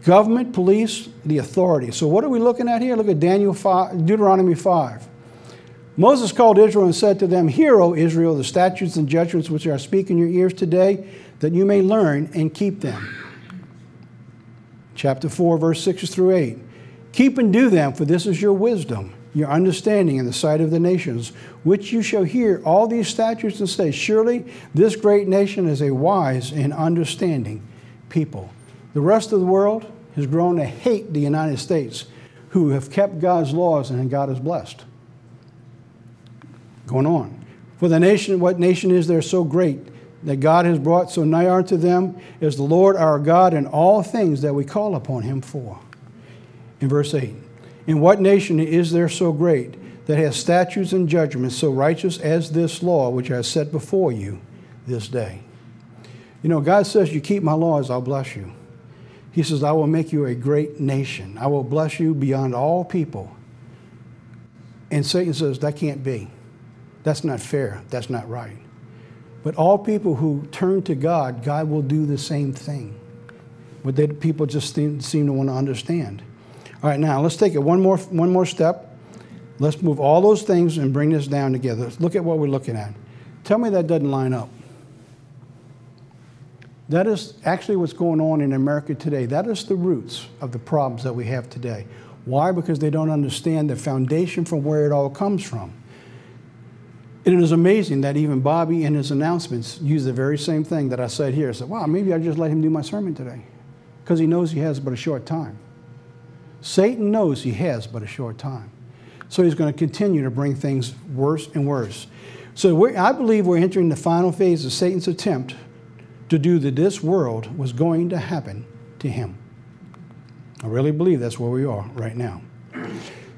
Government, police, the authority. So what are we looking at here? Look at Daniel 5, Deuteronomy 5. Moses called Israel and said to them, Hear, O Israel, the statutes and judgments which I speak in your ears today, that you may learn and keep them. Chapter 4, verse 6 through 8. Keep and do them, for this is your wisdom your understanding in the sight of the nations, which you shall hear all these statutes and say, Surely this great nation is a wise and understanding people. The rest of the world has grown to hate the United States, who have kept God's laws and God is blessed. Going on. For the nation, what nation is there so great that God has brought so nigh unto them is the Lord our God in all things that we call upon him for. In verse 8. In what nation is there so great that has statutes and judgments so righteous as this law which I set before you this day? You know, God says, You keep my laws, I'll bless you. He says, I will make you a great nation. I will bless you beyond all people. And Satan says, that can't be. That's not fair. That's not right. But all people who turn to God, God will do the same thing. But they, people just seem, seem to want to understand. All right, now let's take it one more, one more step. Let's move all those things and bring this down together. Let's look at what we're looking at. Tell me that doesn't line up. That is actually what's going on in America today. That is the roots of the problems that we have today. Why? Because they don't understand the foundation from where it all comes from. And it is amazing that even Bobby in his announcements used the very same thing that I said here. I said, wow, maybe I just let him do my sermon today. Because he knows he has but a short time. Satan knows he has but a short time. So he's going to continue to bring things worse and worse. So I believe we're entering the final phase of Satan's attempt to do that this world was going to happen to him. I really believe that's where we are right now.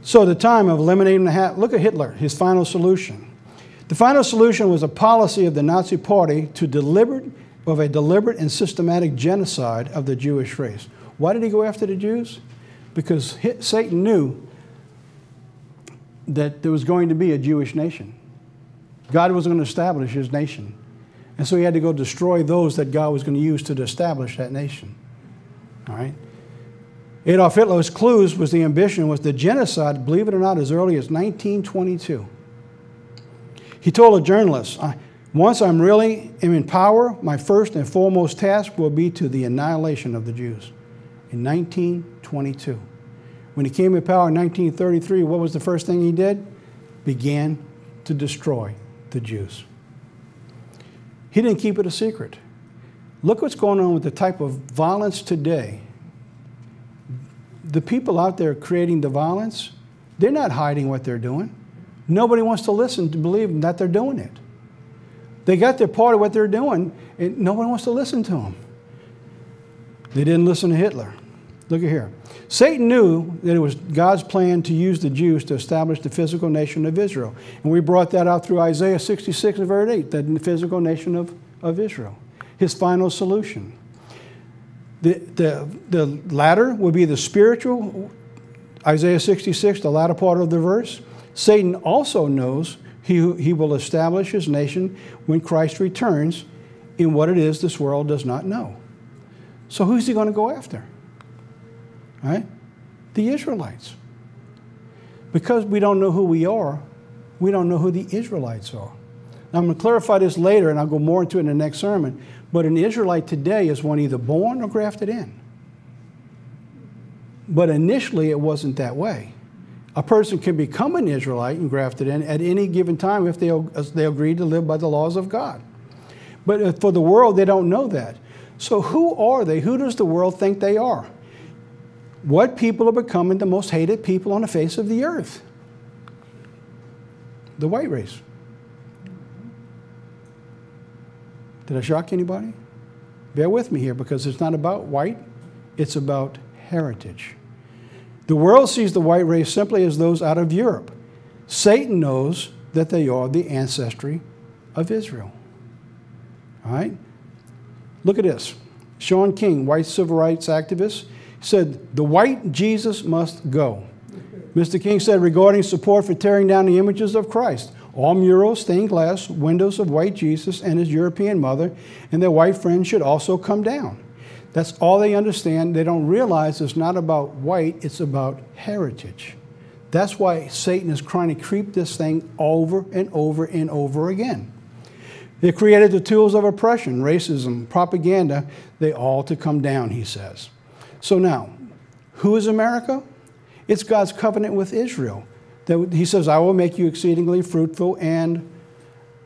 So the time of eliminating the hat, look at Hitler, his final solution. The final solution was a policy of the Nazi Party to deliberate of a deliberate and systematic genocide of the Jewish race. Why did he go after the Jews? Because Satan knew that there was going to be a Jewish nation. God was going to establish his nation. And so he had to go destroy those that God was going to use to establish that nation. All right? Adolf Hitler's clues was the ambition was the genocide, believe it or not, as early as 1922. He told a journalist, once I'm really am in power, my first and foremost task will be to the annihilation of the Jews. In 1922. When he came to power in 1933, what was the first thing he did? Began to destroy the Jews. He didn't keep it a secret. Look what's going on with the type of violence today. The people out there creating the violence, they're not hiding what they're doing. Nobody wants to listen to believe that they're doing it. They got their part of what they're doing, and nobody wants to listen to them. They didn't listen to Hitler. Look at here. Satan knew that it was God's plan to use the Jews to establish the physical nation of Israel. And we brought that out through Isaiah 66 and verse 8, that the physical nation of, of Israel. His final solution. The, the, the latter would be the spiritual, Isaiah 66, the latter part of the verse. Satan also knows he, he will establish his nation when Christ returns in what it is this world does not know. So who's he going to go after? Right? The Israelites. Because we don't know who we are, we don't know who the Israelites are. Now, I'm going to clarify this later, and I'll go more into it in the next sermon. But an Israelite today is one either born or grafted in. But initially, it wasn't that way. A person can become an Israelite and grafted in at any given time if they, they agree to live by the laws of God. But uh, for the world, they don't know that. So, who are they? Who does the world think they are? What people are becoming the most hated people on the face of the earth? The white race. Did I shock anybody? Bear with me here because it's not about white, it's about heritage. The world sees the white race simply as those out of Europe. Satan knows that they are the ancestry of Israel. All right? Look at this. Shaun King, white civil rights activist, said, The white Jesus must go. Mr. King said regarding support for tearing down the images of Christ, all murals, stained glass, windows of white Jesus and his European mother and their white friends should also come down. That's all they understand. They don't realize it's not about white, it's about heritage. That's why Satan is trying to creep this thing over and over and over again. They created the tools of oppression, racism, propaganda, they all to come down, he says. So now, who is America? It's God's covenant with Israel. That he says, I will make you exceedingly fruitful and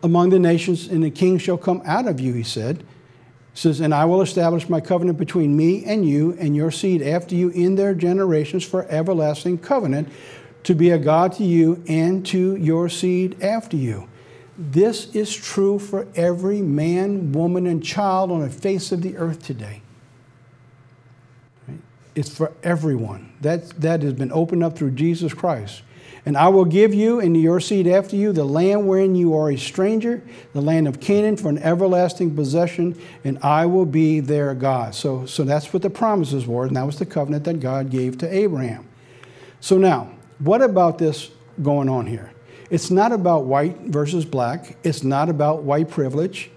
among the nations, and the king shall come out of you, he said. He says, And I will establish my covenant between me and you and your seed after you in their generations for everlasting covenant to be a God to you and to your seed after you. This is true for every man, woman, and child on the face of the earth today. It's for everyone. That, that has been opened up through Jesus Christ. And I will give you and your seed after you the land wherein you are a stranger, the land of Canaan for an everlasting possession, and I will be their God. So, so that's what the promises were, and that was the covenant that God gave to Abraham. So now, what about this going on here. It's not about white versus black. It's not about white privilege.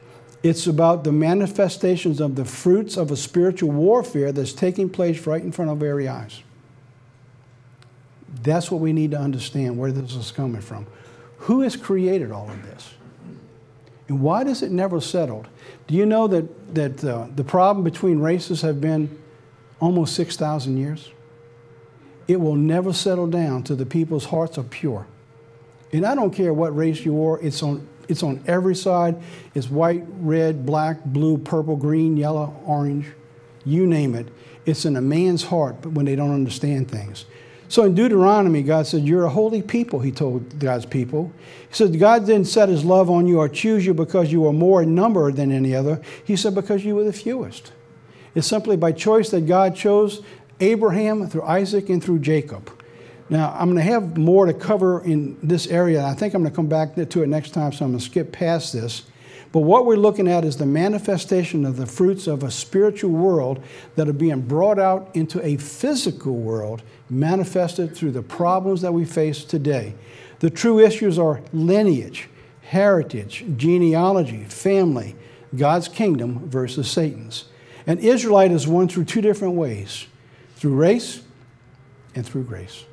It's about the manifestations of the fruits of a spiritual warfare that's taking place right in front of our very eyes. That's what we need to understand where this is coming from. Who has created all of this? And why does it never settled? Do you know that, that uh, the problem between races have been almost 6,000 years? It will never settle down till the people's hearts are pure. And I don't care what race you are, it's on, it's on every side. It's white, red, black, blue, purple, green, yellow, orange, you name it. It's in a man's heart but when they don't understand things. So in Deuteronomy, God said, You're a holy people, He told God's people. He said, God didn't set His love on you or choose you because you were more in number than any other. He said, Because you were the fewest. It's simply by choice that God chose Abraham through Isaac and through Jacob. Now, I'm going to have more to cover in this area. I think I'm going to come back to it next time, so I'm going to skip past this. But what we're looking at is the manifestation of the fruits of a spiritual world that are being brought out into a physical world, manifested through the problems that we face today. The true issues are lineage, heritage, genealogy, family, God's kingdom versus Satan's. And Israelite is won through two different ways through race and through grace.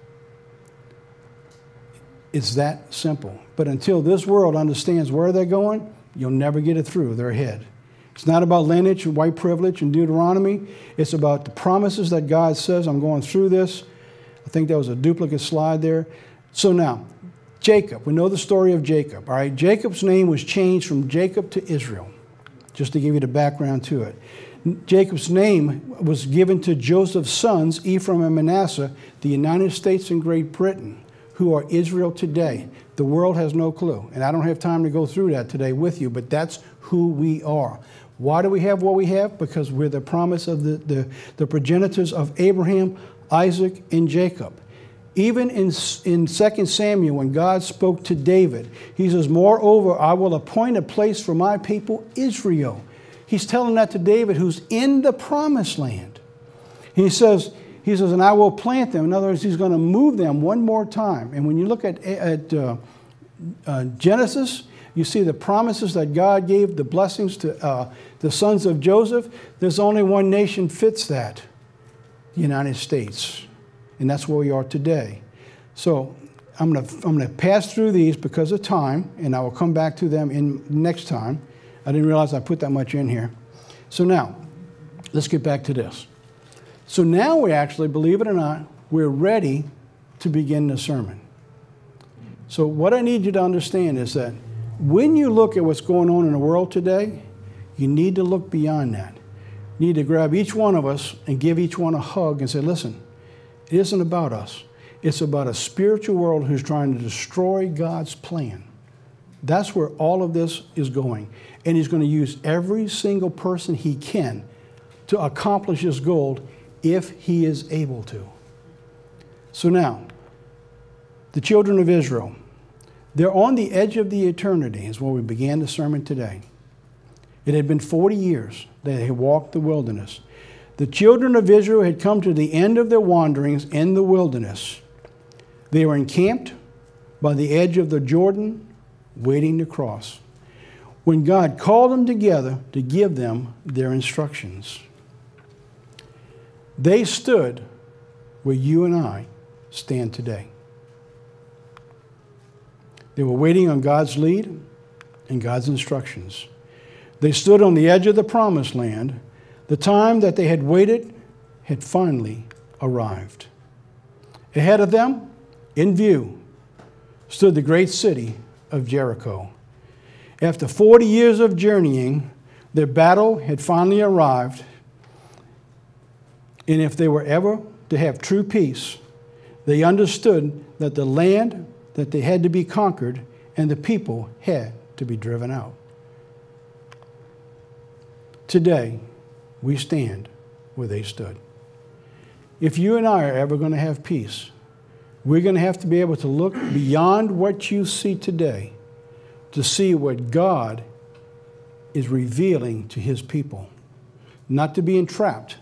It's that simple. But until this world understands where they're going, You'll never get it through their head. It's not about lineage and white privilege and Deuteronomy. It's about the promises that God says. I'm going through this. I think there was a duplicate slide there. So now, Jacob, we know the story of Jacob. All right, Jacob's name was changed from Jacob to Israel, just to give you the background to it. Jacob's name was given to Joseph's sons, Ephraim and Manasseh, the United States and Great Britain, who are Israel today. The world has no clue. And I don't have time to go through that today with you, but that's who we are. Why do we have what we have? Because we're the promise of the, the, the progenitors of Abraham, Isaac, and Jacob. Even in, in 2 Samuel, when God spoke to David, he says, Moreover, I will appoint a place for my people Israel. He's telling that to David, who's in the promised land. He says, he says, and I will plant them. In other words, he's going to move them one more time. And when you look at, at uh, uh, Genesis, you see the promises that God gave, the blessings to uh, the sons of Joseph. There's only one nation fits that the United States. And that's where we are today. So I'm going to I'm going to pass through these because of time, and I will come back to them in next time. I didn't realize I put that much in here. So now, let's get back to this. So now we actually, believe it or not, we're ready to begin the sermon. So, what I need you to understand is that when you look at what's going on in the world today, you need to look beyond that. You need to grab each one of us and give each one a hug and say, listen, it isn't about us. It's about a spiritual world who's trying to destroy God's plan. That's where all of this is going. And He's going to use every single person He can to accomplish His goal if he is able to. So now, the children of Israel, they're on the edge of the eternity, is where we began the sermon today. It had been 40 years that they had walked the wilderness. The children of Israel had come to the end of their wanderings in the wilderness. They were encamped by the edge of the Jordan, waiting to cross, when God called them together to give them their instructions. They stood where you and I stand today. They were waiting on God's lead and God's instructions. They stood on the edge of the promised land. The time that they had waited had finally arrived. Ahead of them, in view, stood the great city of Jericho. After 40 years of journeying, their battle had finally arrived and if they were ever to have true peace, they understood that the land that they had to be conquered and the people had to be driven out. Today, we stand where they stood. If you and I are ever going to have peace, we're going to have to be able to look beyond what you see today to see what God is revealing to his people, not to be entrapped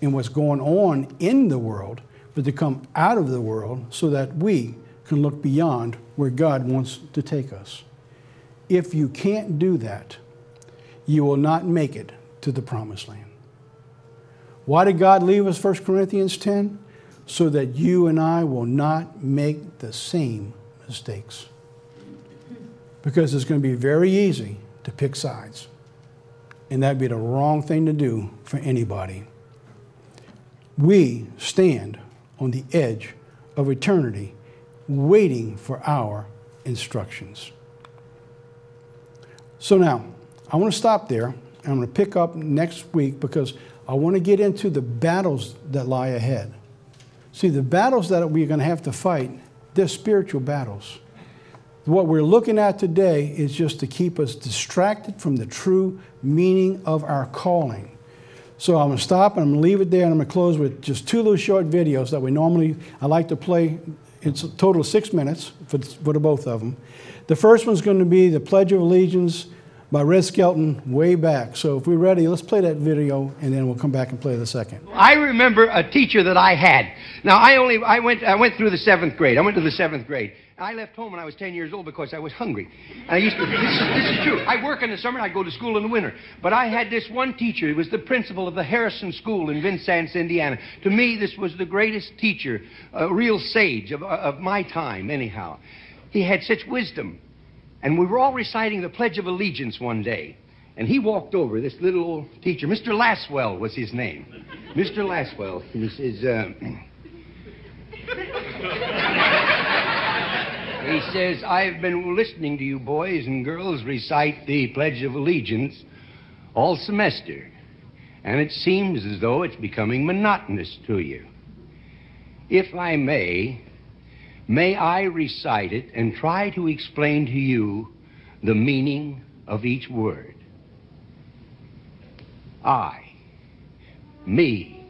in what's going on in the world, but to come out of the world so that we can look beyond where God wants to take us. If you can't do that, you will not make it to the promised land. Why did God leave us 1 Corinthians 10? So that you and I will not make the same mistakes. Because it's going to be very easy to pick sides. And that'd be the wrong thing to do for anybody. We stand on the edge of eternity waiting for our instructions. So now, I want to stop there. I'm going to pick up next week because I want to get into the battles that lie ahead. See, the battles that we're going to have to fight, they're spiritual battles. What we're looking at today is just to keep us distracted from the true meaning of our calling. So I'm going to stop and I'm going to leave it there and I'm going to close with just two little short videos that we normally, I like to play. It's a total of six minutes for, for the both of them. The first one's going to be the Pledge of Allegiance by Red Skelton way back. So if we're ready, let's play that video and then we'll come back and play the second. I remember a teacher that I had. Now I only I went I went through the seventh grade. I went to the seventh grade. I left home when I was 10 years old because I was hungry. And I used to, this, is, this is true. I work in the summer and I go to school in the winter. But I had this one teacher. He was the principal of the Harrison School in Vincennes, Indiana. To me, this was the greatest teacher, a real sage of, of my time, anyhow. He had such wisdom. And we were all reciting the Pledge of Allegiance one day. And he walked over, this little old teacher, Mr. Laswell was his name. Mr. Laswell. He says, uh, He says, I've been listening to you boys and girls recite the Pledge of Allegiance all semester, and it seems as though it's becoming monotonous to you. If I may, may I recite it and try to explain to you the meaning of each word. I, me,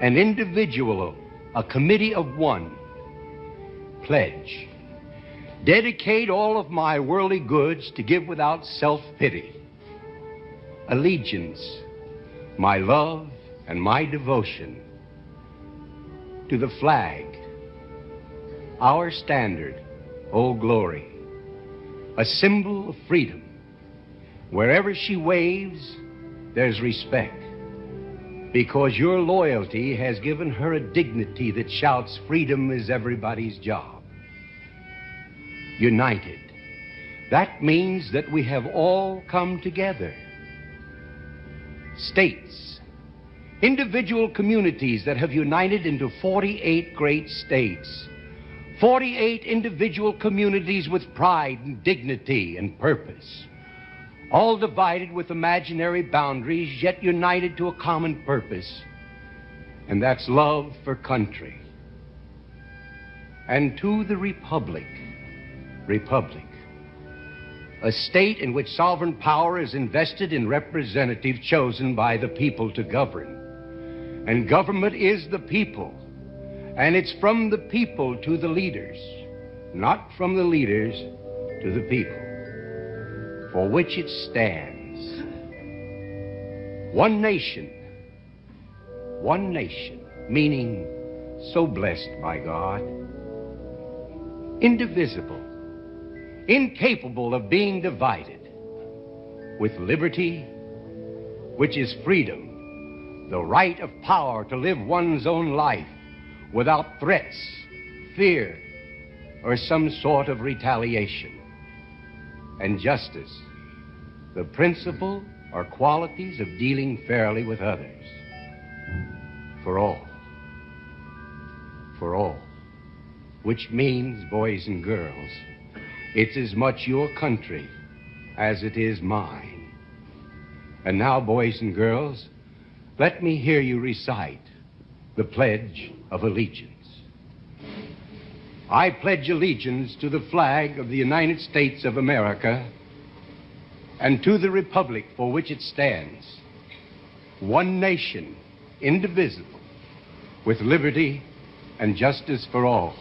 an individual, a committee of one, pledge Dedicate all of my worldly goods to give without self pity. Allegiance, my love and my devotion to the flag, our standard, O glory, a symbol of freedom. Wherever she waves, there's respect. Because your loyalty has given her a dignity that shouts, freedom is everybody's job united. That means that we have all come together. States, individual communities that have united into 48 great states. 48 individual communities with pride and dignity and purpose. All divided with imaginary boundaries, yet united to a common purpose. And that's love for country. And to the Republic republic. A state in which sovereign power is invested in representatives chosen by the people to govern. And government is the people. And it's from the people to the leaders, not from the leaders to the people, for which it stands. One nation, one nation, meaning so blessed by God, indivisible incapable of being divided, with liberty, which is freedom, the right of power to live one's own life without threats, fear, or some sort of retaliation, and justice, the principle or qualities of dealing fairly with others. For all. For all. Which means, boys and girls, it's as much your country as it is mine. And now, boys and girls, let me hear you recite the Pledge of Allegiance. I pledge allegiance to the flag of the United States of America and to the republic for which it stands, one nation, indivisible, with liberty and justice for all.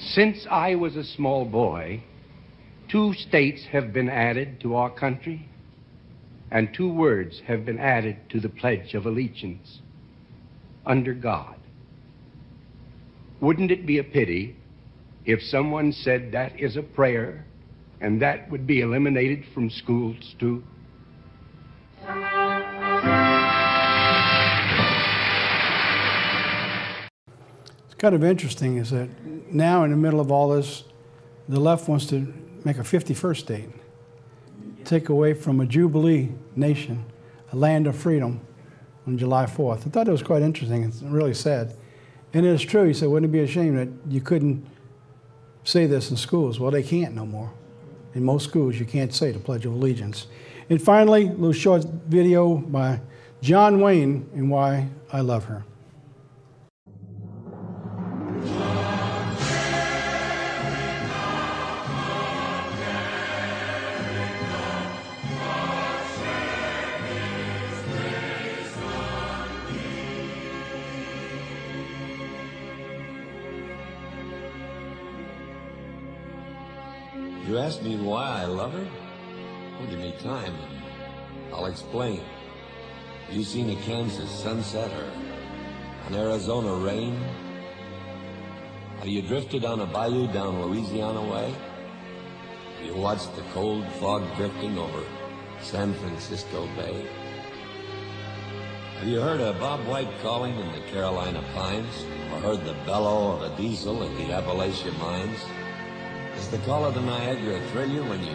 Since I was a small boy, two states have been added to our country, and two words have been added to the Pledge of Allegiance under God. Wouldn't it be a pity if someone said that is a prayer and that would be eliminated from schools too? Kind of interesting is that now in the middle of all this, the left wants to make a 51st state, take away from a Jubilee nation, a land of freedom on July 4th. I thought it was quite interesting. It's really sad. And it is true. He said, wouldn't it be a shame that you couldn't say this in schools? Well, they can't no more. In most schools, you can't say the Pledge of Allegiance. And finally, a little short video by John Wayne and why I love her. Ask me why I love her? Well, give me time and I'll explain. Have you seen a Kansas sunset or an Arizona rain? Have you drifted on a bayou down Louisiana way? Have you watched the cold fog drifting over San Francisco Bay? Have you heard a Bob White calling in the Carolina pines? Or heard the bellow of a diesel in the Appalachia mines? Does the call of the Niagara thrill you when you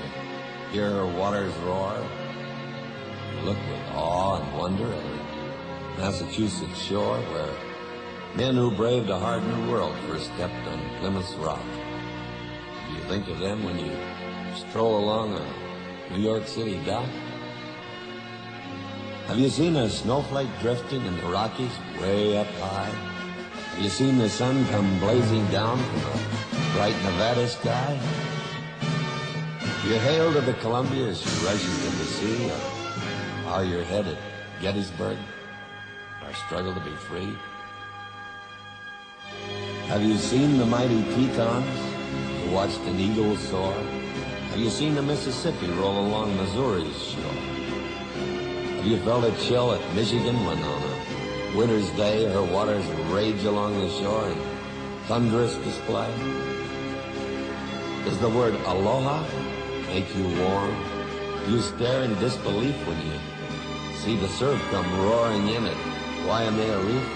hear her waters roar? You look with awe and wonder at her Massachusetts shore where men who braved a hard new world first stepped on Plymouth's rock. Do you think of them when you stroll along a New York City dock? Have you seen a snowflake drifting in the Rockies way up high? Have you seen the sun come blazing down from a bright Nevada sky? You hail to the Columbia as she rushes to the sea, or how your head at Gettysburg, our struggle to be free? Have you seen the mighty Tetons? You watched an eagle soar? Have you seen the Mississippi roll along Missouri's shore? Have you felt a chill at Michigan when on winter's day her waters rage along the shore in thunderous display? Does the word aloha make you warm? You stare in disbelief when you see the surf come roaring in at Waimea Reef?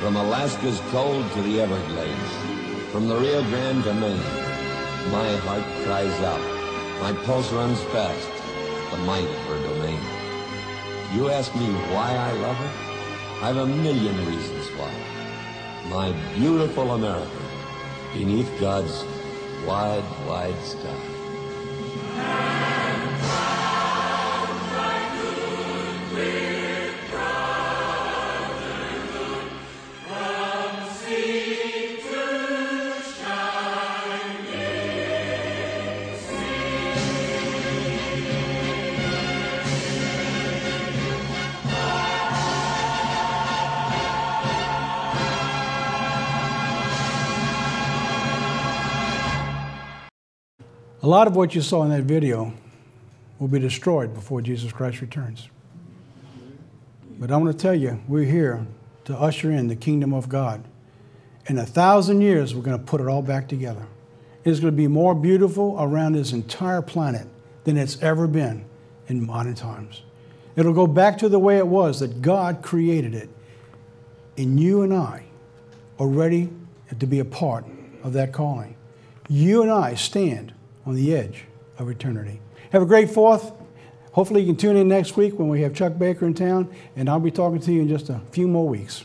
From Alaska's cold to the Everglades, from the Rio Grande to Maine, my heart cries out, my pulse runs fast, the might of her domain. You ask me why I love her? I've a million reasons why. My beautiful America, beneath God's wide, wide sky. A lot of what you saw in that video will be destroyed before Jesus Christ returns. But I want to tell you, we're here to usher in the kingdom of God. In a thousand years, we're going to put it all back together. It's going to be more beautiful around this entire planet than it's ever been in modern times. It'll go back to the way it was that God created it. And you and I are ready to be a part of that calling. You and I stand on the edge of eternity. Have a great fourth. Hopefully, you can tune in next week when we have Chuck Baker in town, and I'll be talking to you in just a few more weeks.